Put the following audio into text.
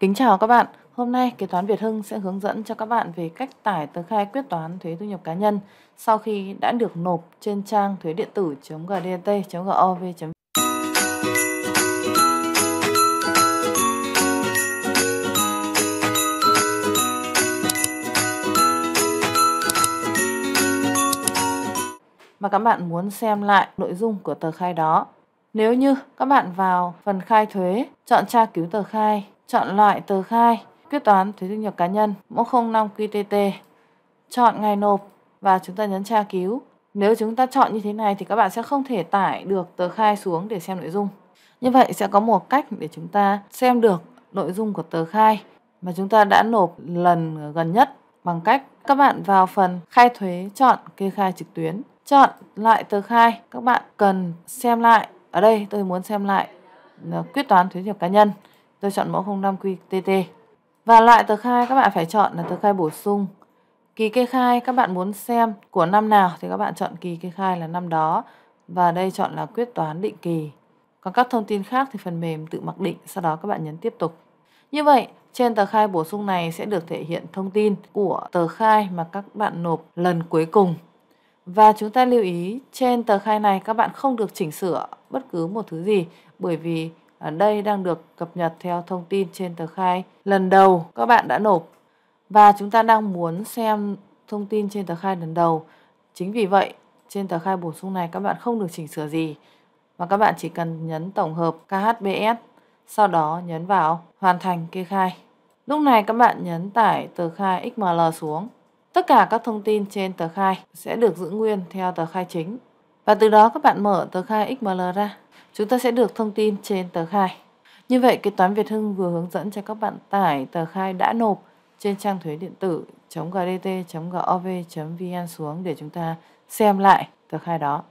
Kính chào các bạn. Hôm nay Kế toán Việt Hưng sẽ hướng dẫn cho các bạn về cách tải tờ khai quyết toán thuế thu nhập cá nhân sau khi đã được nộp trên trang thuế điện tử gdt.gov. Mà các bạn muốn xem lại nội dung của tờ khai đó. Nếu như các bạn vào phần khai thuế, chọn tra cứu tờ khai, chọn loại tờ khai, quyết toán thuế thu nhập cá nhân, mẫu 05 QTT, chọn ngày nộp và chúng ta nhấn tra cứu. Nếu chúng ta chọn như thế này thì các bạn sẽ không thể tải được tờ khai xuống để xem nội dung. Như vậy sẽ có một cách để chúng ta xem được nội dung của tờ khai mà chúng ta đã nộp lần gần nhất bằng cách các bạn vào phần khai thuế chọn kê khai trực tuyến chọn lại tờ khai các bạn cần xem lại ở đây tôi muốn xem lại ờ, quyết toán thuế nhập cá nhân tôi chọn mẫu 05 QTT và loại tờ khai các bạn phải chọn là tờ khai bổ sung. Kỳ kê khai, các bạn muốn xem của năm nào thì các bạn chọn kỳ kê khai là năm đó. Và đây chọn là quyết toán định kỳ. Còn các thông tin khác thì phần mềm tự mặc định, sau đó các bạn nhấn tiếp tục. Như vậy, trên tờ khai bổ sung này sẽ được thể hiện thông tin của tờ khai mà các bạn nộp lần cuối cùng. Và chúng ta lưu ý, trên tờ khai này các bạn không được chỉnh sửa bất cứ một thứ gì, bởi vì ở đây đang được cập nhật theo thông tin trên tờ khai lần đầu các bạn đã nộp và chúng ta đang muốn xem thông tin trên tờ khai lần đầu. Chính vì vậy, trên tờ khai bổ sung này các bạn không được chỉnh sửa gì và các bạn chỉ cần nhấn tổng hợp KHBS, sau đó nhấn vào hoàn thành kê khai. Lúc này các bạn nhấn tải tờ khai XML xuống. Tất cả các thông tin trên tờ khai sẽ được giữ nguyên theo tờ khai chính. Và từ đó các bạn mở tờ khai XML ra, chúng ta sẽ được thông tin trên tờ khai. Như vậy, kế toán Việt Hưng vừa hướng dẫn cho các bạn tải tờ khai đã nộp trên trang thuế điện tử gdt.gov.vn xuống để chúng ta xem lại tờ khai đó.